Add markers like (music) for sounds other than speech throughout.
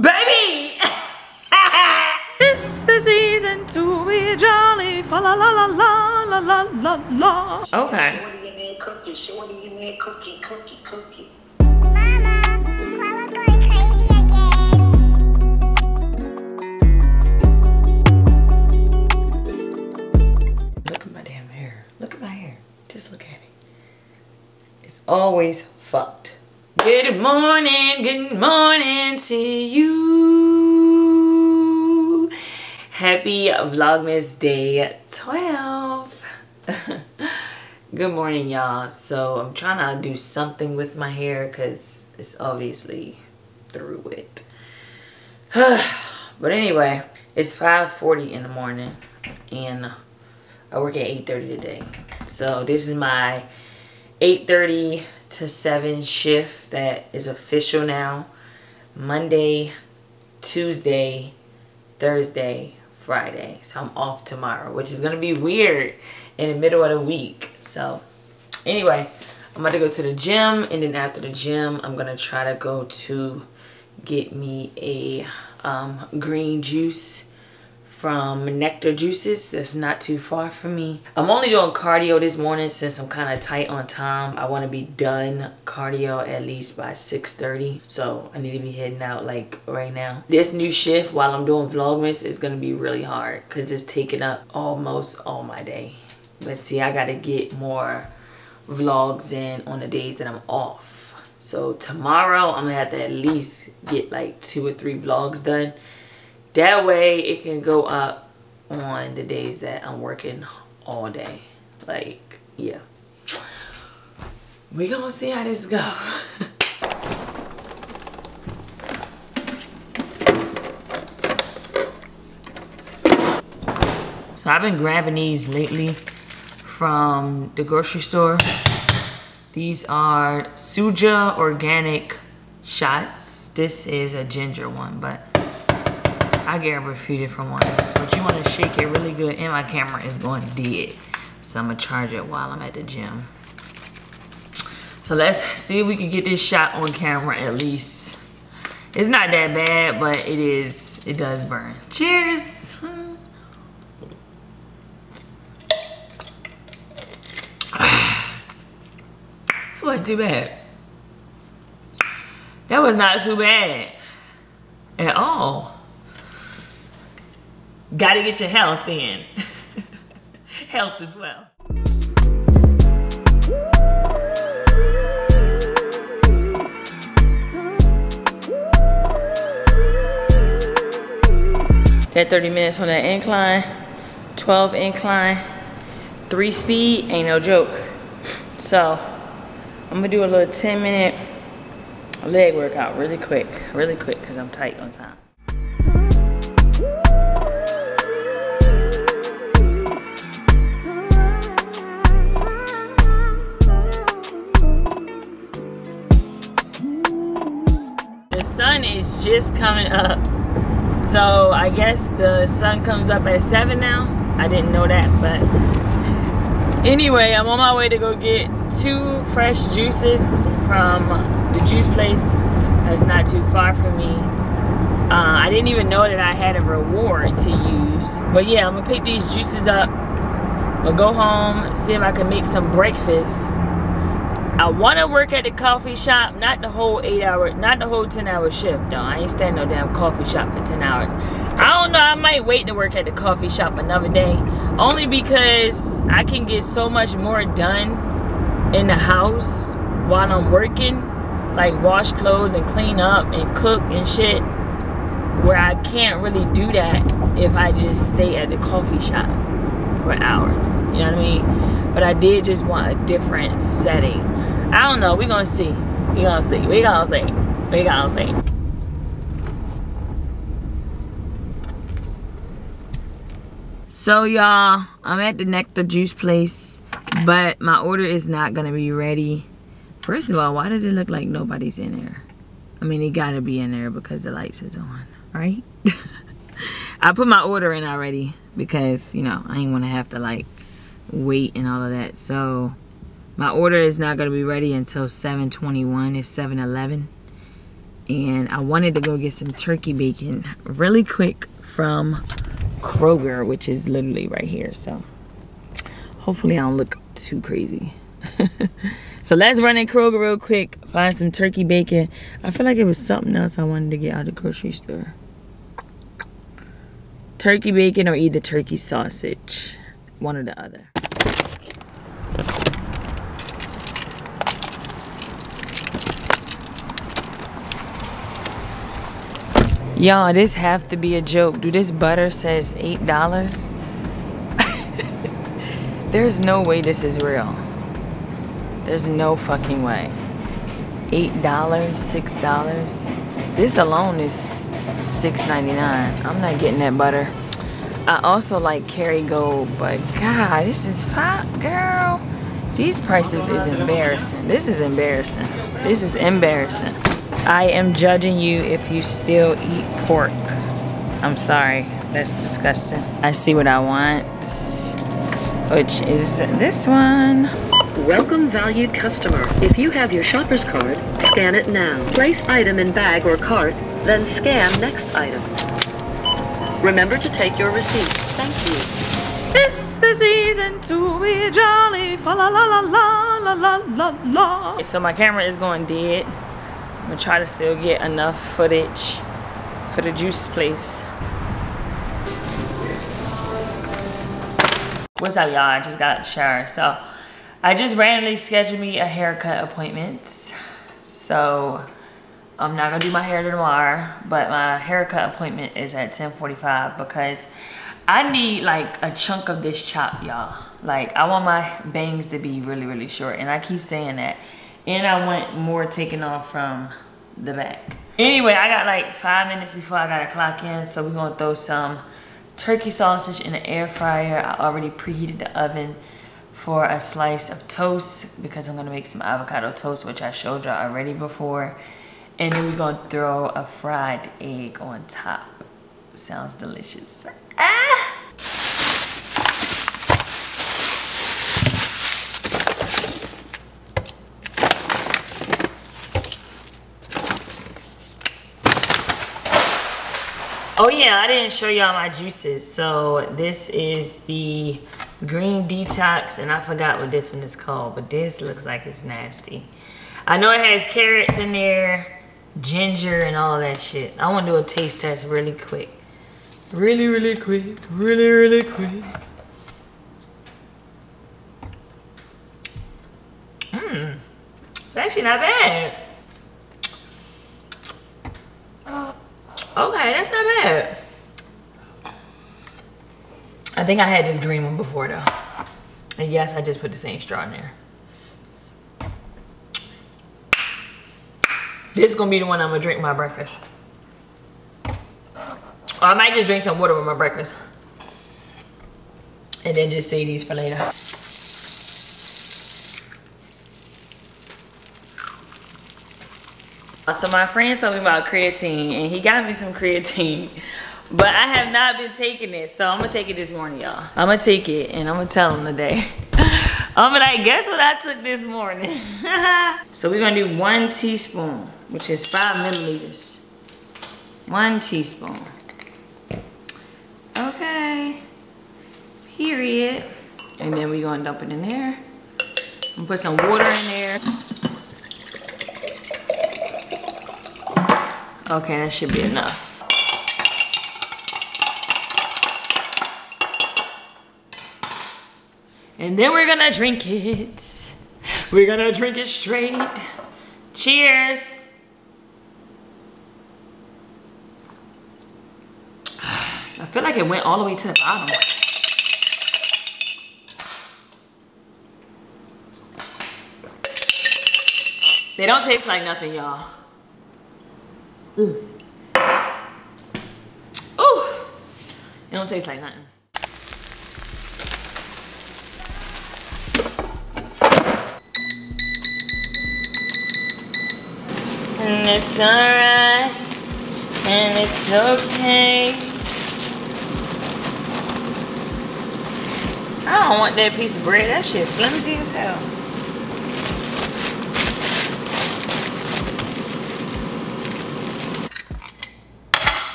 Baby! it's the season to be jolly. Fa la la la la la la la la. Okay. Shorty give me a cookie, shorty give cookie, cookie, cookie. Mama, Mama going crazy again. Look at my damn hair. Look at my hair. Just look at it. It's always fucked. Good morning, good morning to you. Happy Vlogmas Day 12. (laughs) good morning, y'all. So I'm trying to do something with my hair because it's obviously through it. (sighs) but anyway, it's 5.40 in the morning and I work at 8.30 today. So this is my 8.30 to 7 shift that is official now. Monday, Tuesday, Thursday, Friday. So I'm off tomorrow, which is going to be weird in the middle of the week. So anyway, I'm about to go to the gym. And then after the gym, I'm going to try to go to get me a um, green juice from Nekter Juices. That's not too far from me. I'm only doing cardio this morning since I'm kind of tight on time. I want to be done cardio at least by 6.30. So I need to be heading out like right now. This new shift while I'm doing Vlogmas is going to be really hard because it's taking up almost all my day. But see, I got to get more vlogs in on the days that I'm off. So tomorrow I'm to have to at least get like two or three vlogs done that way it can go up on the days that I'm working all day. Like, yeah. We gonna see how this go. (laughs) so I've been grabbing these lately from the grocery store. These are Suja organic shots. This is a ginger one, but I get a few different ones. But you want to shake it really good and my camera is going dead. So I'm going to charge it while I'm at the gym. So let's see if we can get this shot on camera at least. It's not that bad, but it is, it does burn. Cheers. (sighs) It wasn't too bad. That was not too bad at all. Gotta get your health in. (laughs) health as well. That 30 minutes on that incline, 12 incline, three speed, ain't no joke. So, I'm gonna do a little 10 minute leg workout really quick, really quick, cause I'm tight on time. Is coming up. So I guess the sun comes up at seven now. I didn't know that, but anyway, I'm on my way to go get two fresh juices from the juice place that's not too far from me. Uh, I didn't even know that I had a reward to use. But yeah, I'm gonna pick these juices up. Gonna go home, see if I can make some breakfast. I wanna work at the coffee shop, not the whole eight hour, not the whole 10 hour shift though. I ain't standing no damn coffee shop for 10 hours. I don't know, I might wait to work at the coffee shop another day. Only because I can get so much more done in the house while I'm working. Like wash clothes and clean up and cook and shit. Where I can't really do that if I just stay at the coffee shop for hours. You know what I mean? But I did just want a different setting. I don't know. we gonna see. we gonna see. we gonna see. we gonna see. So y'all, I'm at the Nekter Juice place, but my order is not gonna be ready. First of all, why does it look like nobody's in there? I mean, it gotta be in there because the lights is on, right? (laughs) I put my order in already because, you know, I ain't wanna have to like wait and all of that. So my order is not gonna be ready until 721. It's 711. and I wanted to go get some turkey bacon really quick from Kroger, which is literally right here. So hopefully I don't look too crazy. (laughs) so let's run in Kroger real quick, find some turkey bacon. I feel like it was something else I wanted to get out of the grocery store. Turkey bacon or either turkey sausage. One or the other. Y'all, this have to be a joke. Do this butter says $8? (laughs) There's no way this is real. There's no fucking way. $8, $6. This alone is $6.99. I'm not getting that butter. I also like Kerrygold, but God, this is fine, girl. These prices is embarrassing. This is embarrassing. This is embarrassing. I am judging you if you still eat pork. I'm sorry, that's disgusting. I see what I want, which is this one. Welcome valued customer. If you have your shopper's card, scan it now. Place item in bag or cart, then scan next item. Remember to take your receipt. Thank you. It's the season to be jolly. Fa la la la la la la la. So my camera is going dead. I'm gonna try to still get enough footage for the juice place. What's up, y'all? I just got a shower. So I just randomly scheduled me a haircut appointment. So I'm not gonna do my hair tomorrow, but my haircut appointment is at 10:45 because I need like a chunk of this chop, y'all. Like I want my bangs to be really, really short, and I keep saying that. And I want more taken off from the back. Anyway, I got like five minutes before I gotta clock in, so we're gonna throw some turkey sausage in the air fryer. I already preheated the oven for a slice of toast because I'm gonna make some avocado toast, which I showed y'all already before. And then we're gonna throw a fried egg on top. Sounds delicious. Ah! Oh yeah, I didn't show y'all my juices. So this is the green detox and I forgot what this one is called, but this looks like it's nasty. I know it has carrots in there, ginger and all that shit. I want to do a taste test really quick. Really, really quick. Really, really quick. Mmm. It's actually not bad. Okay, that's not bad. I think I had this green one before though. And yes, I just put the same straw in there. This is gonna be the one I'm gonna drink my breakfast. Or I might just drink some water with my breakfast. And then just save these for later. Uh, so my friend told me about creatine and he got me some creatine. But I have not been taking it, so I'm gonna take it this morning, y'all. I'm gonna take it and I'm gonna tell him today. I'm gonna like, guess what I took this morning? (laughs) so we're gonna do one teaspoon, which is five milliliters. One teaspoon. Okay. Period. And then we're gonna dump it in there. I'm put some water in there. Okay, that should be enough. And then we're gonna drink it. We're gonna drink it straight. Cheers. I feel like it went all the way to the bottom. They don't taste like nothing, y'all. Ooh. Ooh. It don't taste like nothing. And it's alright. And it's okay. I don't want that piece of bread. That shit flimsy as hell.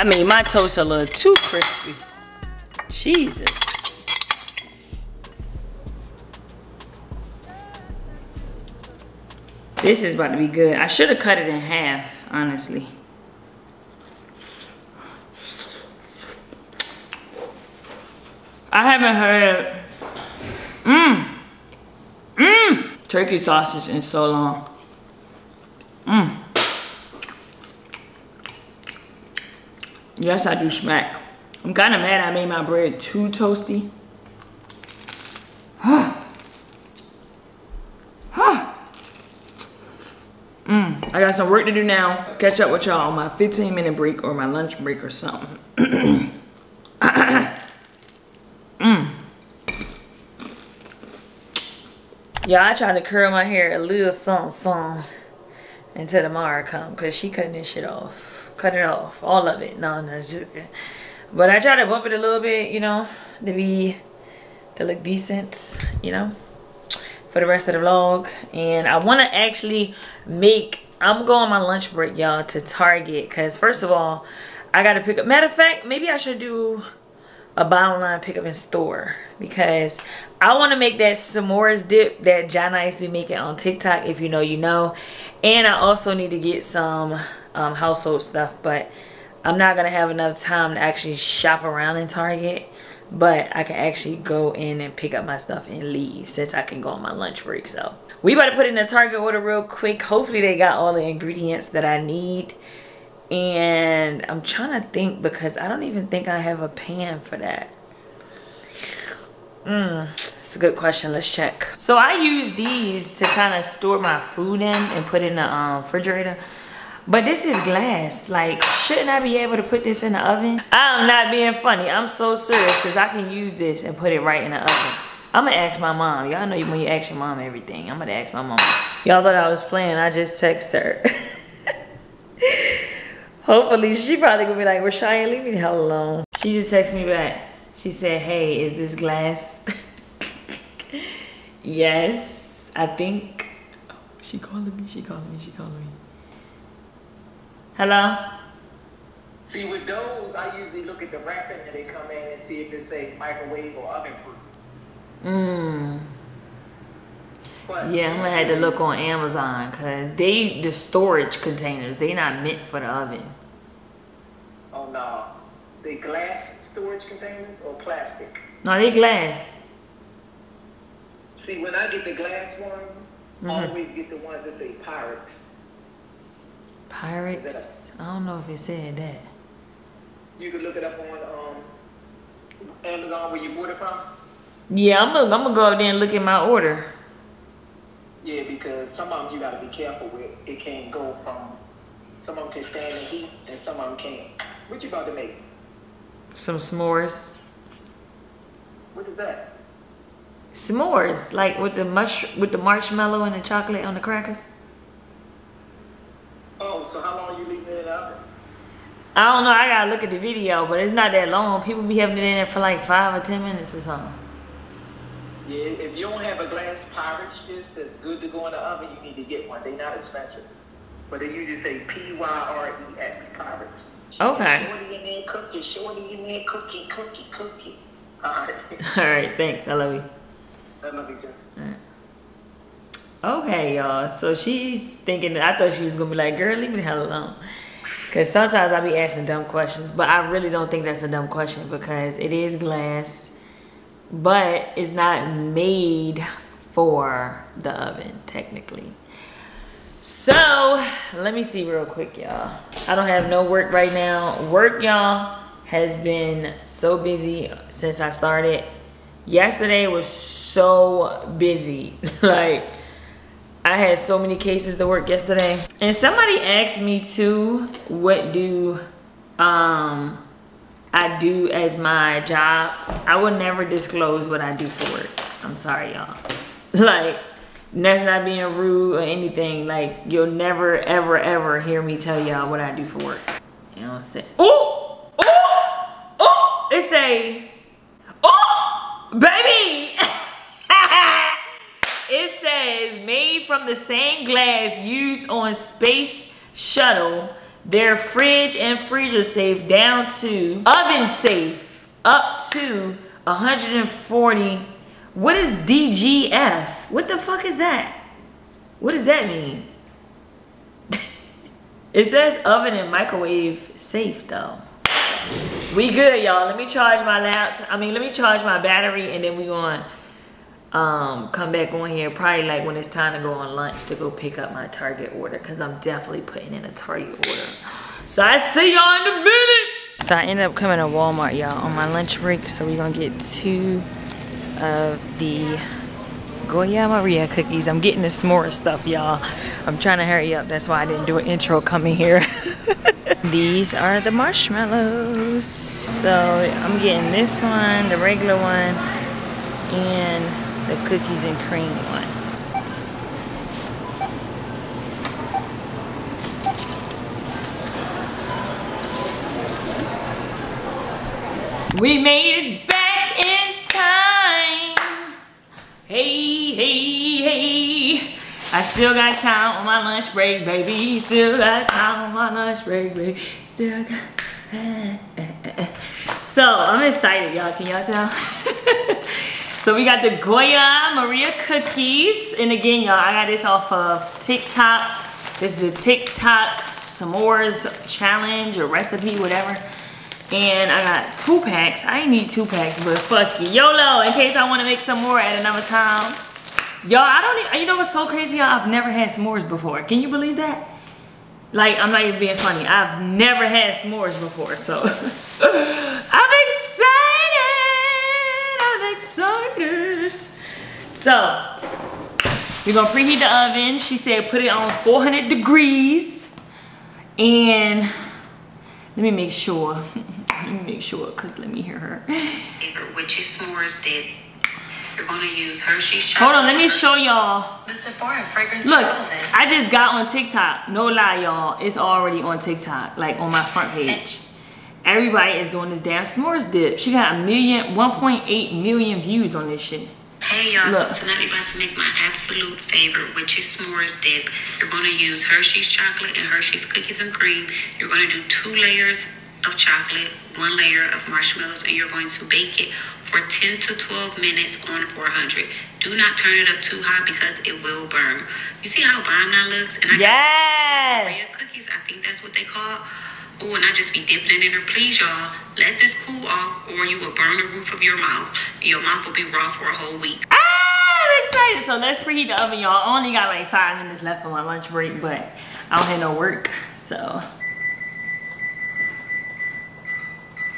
I made my toast a little too crispy. Jesus. This is about to be good. I should have cut it in half, honestly. I haven't heard mmm mmm turkey sausage in so long. Mmm. Yes, I do smack. I'm kind of mad I made my bread too toasty. Huh. (sighs) Huh. Mm, I got some work to do now. Catch up with y'all on my 15 minute break or my lunch break or something. (clears throat) mm. Yeah, I tried to curl my hair a little something, something until tomorrow come because she cutting this shit off. Cut it off. All of it. No, no, just okay. But I try to bump it a little bit, you know, to be, to look decent, you know for the rest of the vlog and I want to actually make I'm going my lunch break y'all to Target because first of all I got to pick up matter of fact maybe I should do a buy online pickup in store because I want to make that s'mores dip that John Ice be making on TikTok if you know you know and I also need to get some um, household stuff but I'm not gonna have enough time to actually shop around in Target but I can actually go in and pick up my stuff and leave since I can go on my lunch break. So we about to put in a Target order real quick. Hopefully they got all the ingredients that I need. And I'm trying to think because I don't even think I have a pan for that. Mmm, it's a good question. Let's check. So I use these to kind of store my food in and put in the um, refrigerator. But this is glass. Like, shouldn't I be able to put this in the oven? I'm not being funny. I'm so serious because I can use this and put it right in the oven. I'm gonna ask my mom. Y'all know when you ask your mom everything. I'm gonna ask my mom. Y'all thought I was playing. I just text her. (laughs) Hopefully, she probably gonna be like, Rashaya, leave me the hell alone. She just texted me back. She said, hey, is this glass? (laughs) yes, I think. Oh, she calling me, she calling me, she calling me. Hello? See, with those, I usually look at the wrapping and they come in and see if it's a microwave or oven proof. Mmm. Yeah, I'm gonna have to look on Amazon because they the storage containers. They not meant for the oven. Oh no, they glass storage containers or plastic. No, they glass. See, when I get the glass one, Mhm. I always get the ones that say Pyrex. Pyrex. I don't know if it said that. You can look it up on um, Amazon where you bought it from. Yeah, I'm gonna I'm gonna go up there and look at my order. Yeah, because some of them you gotta be careful with. It can't go from some of them can stand the heat and some of them can't. What you about to make? Some s'mores. What is that? S'mores, like with the mush with the marshmallow and the chocolate on the crackers. So how long you leaving it in the oven? I don't know. I gotta look at the video, but it's not that long. People be having it in there for like five or ten minutes or something. Yeah, if you don't have a glass Pyrex dish that's good to go in the oven, you need to get one. They're not expensive. But they usually say P-Y-R-E-X, Pyrex. Okay. Shorty in there cookie, shorty in there cookie, cookie, cookie. All right. (laughs) All right, thanks. I love you. I love you too. Okay, y'all. So she's thinking I thought she was gonna be like, girl, leave me the hell alone. Cause sometimes I be asking dumb questions, but I really don't think that's a dumb question because it is glass, but it's not made for the oven technically. So let me see real quick, y'all. I don't have no work right now. Work, y'all, has been so busy since I started. Yesterday was so busy. (laughs) like I had so many cases to work yesterday. And somebody asked me too, what do um I do as my job? I would never disclose what I do for work. I'm sorry, y'all. (laughs) Like, that's not being rude or anything. Like, you'll never, ever, ever hear me tell y'all what I do for work. You know what I'm saying? Oh! Oh! Oh! It say, oh! Baby! (laughs) It says made from the same glass used on space shuttle They're fridge and freezer safe down to oven safe up to 140. What is DGF? What the fuck is that? What does that mean? (laughs) it says oven and microwave safe though. We good, y'all. Let me charge my laptop. I mean, let me charge my battery and then we going um come back on here probably like when it's time to go on lunch to go pick up my Target order because I'm definitely putting in a Target order. So I see y'all in a minute. So I ended up coming to Walmart, y'all, on my lunch break. So we're gonna get two of the Goya Maria cookies. I'm getting the s'more stuff, y'all. I'm trying to hurry up. That's why I didn't do an intro coming here. (laughs) These are the marshmallows. So I'm getting this one, the regular one, and the cookies and cream one. We made it back in time. Hey, hey, hey. I still got time on my lunch break, baby. Still got time on my lunch break, baby. Still got. Eh, eh, eh, so I'm excited, y'all. Can y'all tell? (laughs) so we got the Goya Maria cookies. And again, y'all, I got this off of TikTok. This is a TikTok s'mores challenge or recipe, whatever. And I got two packs. I ain't need two packs, but fuck you. YOLO, in case I want to make some more at another time. Y'all, I don't, you know what's so crazy, y'all? I've never had s'mores before. Can you believe that? Like, I'm not even being funny. I've never had s'mores before, so. (laughs) I'm excited! I'm! So, we're gonna preheat the oven. She said put it on 400 degrees. And let me make sure. (laughs) let me make sure, cause let me hear her. which is s'mores dip. You're gonna use Hershey's Hold on, let me show y'all. The Sephora fragrance Look, relevant. I just got on TikTok. No lie, y'all. It's already on TikTok, like on my front page. Everybody is doing this damn s'mores dip. She got a million, 1.8 million views on this shit. Hey y'all, so tonight we're about to make my absolute favorite, which is s'mores dip. You're gonna use Hershey's chocolate and Hershey's cookies and cream. You're gonna do two layers of chocolate, one layer of marshmallows, and you're going to bake it for 10 to 12 minutes on 400. Do not turn it up too high because it will burn. You see how bomb that looks? And I got Yes! cookies, I think that's what they call. Oh, and I just be dipping in there. Please, y'all, let this cool off, or you will burn the roof of your mouth. Your mouth will be raw for a whole week. Ah, I'm excited. So let's preheat the oven, y'all. I only got like five minutes left for my lunch break, but I don't have no work, so.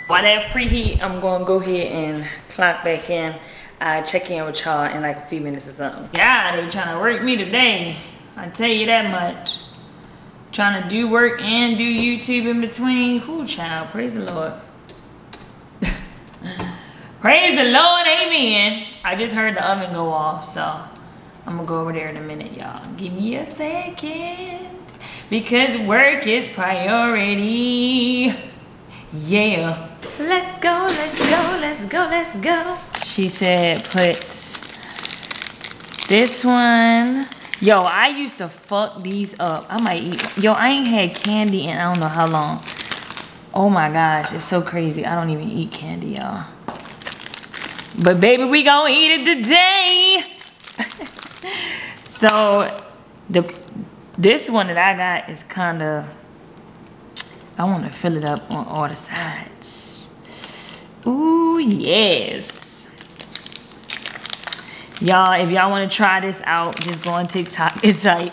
While that preheat, I'm gonna go ahead and clock back in. I check in with y'all in like a few minutes or something. Yeah, they trying to work me today. I tell you that much. Trying to do work and do YouTube in between. Whoo, child, praise the Lord. (laughs) Praise the Lord, amen. I just heard the oven go off, so I'm gonna go over there in a minute, y'all. Give me a second. Because work is priority. Yeah. Let's go, let's go, let's go, let's go. She said put this one. Yo, I used to fuck these up. I might eat. Yo, I ain't had candy in I don't know how long. Oh my gosh, it's so crazy. I don't even eat candy, y'all. But baby, we gonna eat it today. (laughs) so the this one that I got is kind of I want to fill it up on all the sides. Ooh yes. Y'all, if y'all want to try this out, just go on TikTok and type,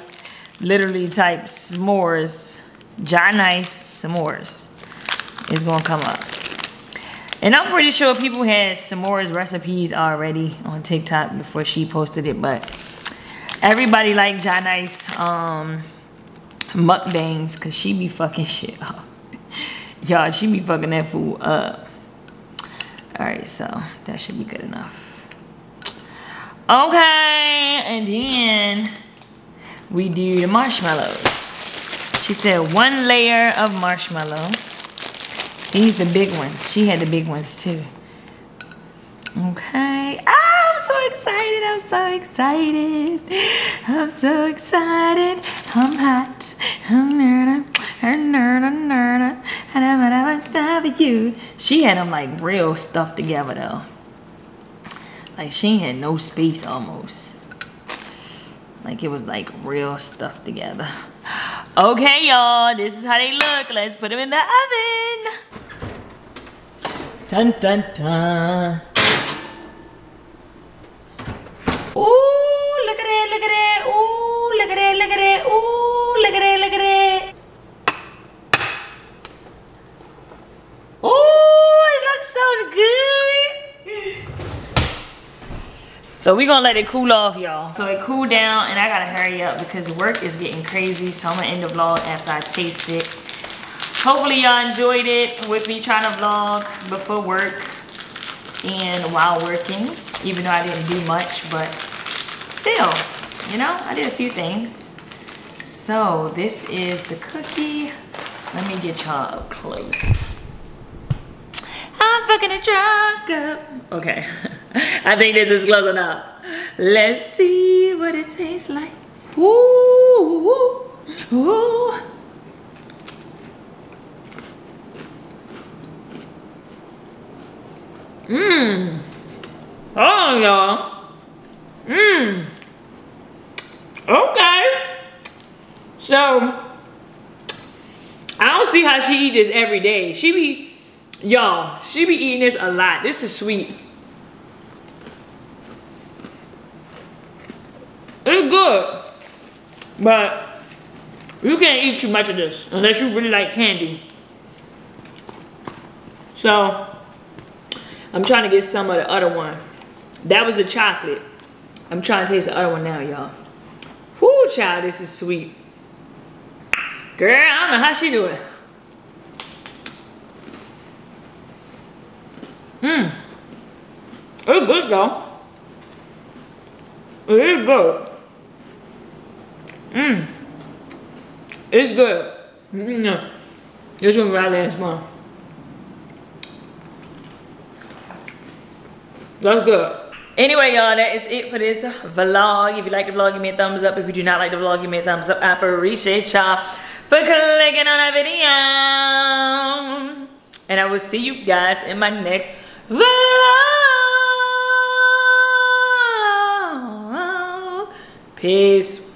literally type s'mores, John Nice s'mores. It's gonna come up. And I'm pretty sure people had s'mores recipes already on TikTok before she posted it, but everybody like Janice um mukbangs because she be fucking (laughs) shit up. Y'all, she be fucking that food up. Alright, so that should be good enough. Okay, and then we do the marshmallows. She said one layer of marshmallow. These the big ones. She had the big ones too. Okay. Ah, I'm so excited. I'm so excited. I'm so excited. I'm hot. I'm nerd. I'm nerd. cute. She had them like real stuffed together though. Like she had no space almost. Like it was like real stuff together. Okay, y'all, this is how they look. Let's put them in the oven. Dun dun dun. Ooh, look at it, look at it. Ooh, look at it, look at it. Ooh, look at it, look at it. Ooh, it looks so good. So we gonna let it cool off, y'all. So it cooled down and I gotta hurry up because work is getting crazy. So I'm gonna end the vlog after I taste it. Hopefully y'all enjoyed it with me trying to vlog before work and while working. Even though I didn't do much, but still, you know, I did a few things. So this is the cookie. Let me get y'all up close. I'm fucking a truck up. Okay, (laughs) (laughs) I think this is close enough. Let's see what it tastes like. Ooh, ooh, ooh. Mmm. Oh, y'all. Mmm. Okay. So, I don't see how she eat this every day. She be, y'all, she be eating this a lot. This is sweet. It's good. But you can't eat too much of this unless you really like candy. So, I'm trying to get some of the other one. That was the chocolate. I'm trying to taste the other one now, y'all. Whoo, child, this is sweet. Girl, I don't know how she do it. Mmm. It's good, though. It is good. Mmm. It's good. Mm. This one right last month. That's good. Anyway, y'all, that is it for this vlog. If you like the vlog, give me a thumbs up. If you do not like the vlog, give me a thumbs up. I appreciate y'all for clicking on that video. And I will see you guys in my next vlog. Peace.